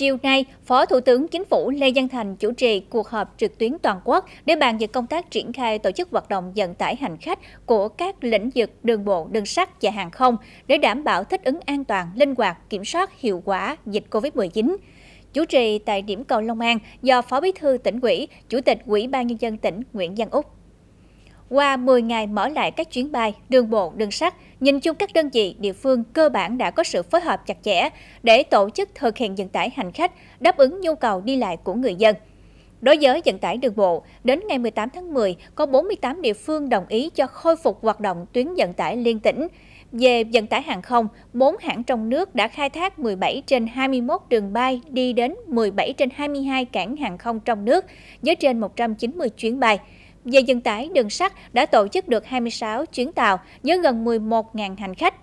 Chiều nay, Phó Thủ tướng Chính phủ Lê Văn Thành chủ trì cuộc họp trực tuyến toàn quốc để bàn về công tác triển khai tổ chức hoạt động vận tải hành khách của các lĩnh vực đường bộ, đường sắt và hàng không để đảm bảo thích ứng an toàn, linh hoạt, kiểm soát hiệu quả dịch COVID-19. Chủ trì tại điểm cầu Long An do Phó Bí thư tỉnh ủy, Chủ tịch Ủy ban Nhân dân tỉnh Nguyễn Văn Úc. Qua 10 ngày mở lại các chuyến bay, đường bộ, đường sắt, nhìn chung các đơn vị địa phương cơ bản đã có sự phối hợp chặt chẽ để tổ chức thực hiện vận tải hành khách đáp ứng nhu cầu đi lại của người dân. Đối với vận tải đường bộ, đến ngày 18 tháng 10, có 48 địa phương đồng ý cho khôi phục hoạt động tuyến vận tải liên tỉnh. Về vận tải hàng không, 4 hãng trong nước đã khai thác 17 trên 21 đường bay đi đến 17 trên 22 cảng hàng không trong nước với trên 190 chuyến bay. Về vận tải đường sắt đã tổ chức được 26 chuyến tàu với gần 11.000 hành khách.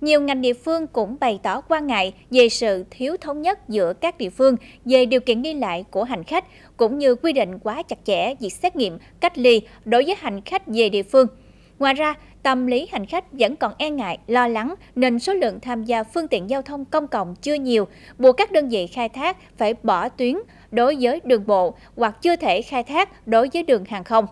Nhiều ngành địa phương cũng bày tỏ quan ngại về sự thiếu thống nhất giữa các địa phương về điều kiện đi lại của hành khách, cũng như quy định quá chặt chẽ việc xét nghiệm, cách ly đối với hành khách về địa phương. Ngoài ra, tâm lý hành khách vẫn còn e ngại, lo lắng nên số lượng tham gia phương tiện giao thông công cộng chưa nhiều, buộc các đơn vị khai thác phải bỏ tuyến đối với đường bộ hoặc chưa thể khai thác đối với đường hàng không.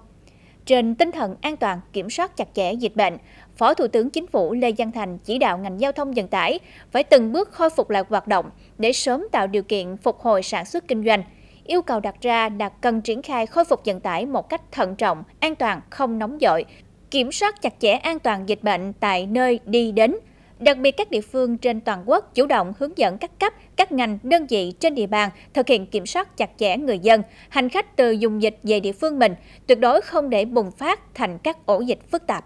Trên tinh thần an toàn, kiểm soát chặt chẽ dịch bệnh, Phó Thủ tướng Chính phủ Lê Văn Thành chỉ đạo ngành giao thông vận tải phải từng bước khôi phục lại hoạt động để sớm tạo điều kiện phục hồi sản xuất kinh doanh. Yêu cầu đặt ra là cần triển khai khôi phục vận tải một cách thận trọng, an toàn, không nóng dội, kiểm soát chặt chẽ an toàn dịch bệnh tại nơi đi đến, Đặc biệt các địa phương trên toàn quốc chủ động hướng dẫn các cấp, các ngành, đơn vị trên địa bàn thực hiện kiểm soát chặt chẽ người dân, hành khách từ dùng dịch về địa phương mình, tuyệt đối không để bùng phát thành các ổ dịch phức tạp.